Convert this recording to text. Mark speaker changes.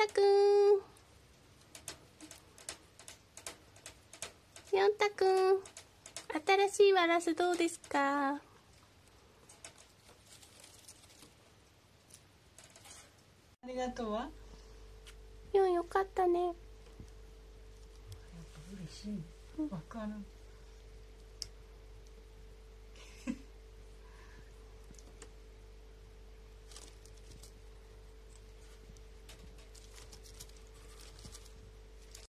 Speaker 1: たくん。よんたくん。新しいワラスどうですか？あ
Speaker 2: りがとうわ
Speaker 1: よよかったね。
Speaker 2: 嬉しい。わかる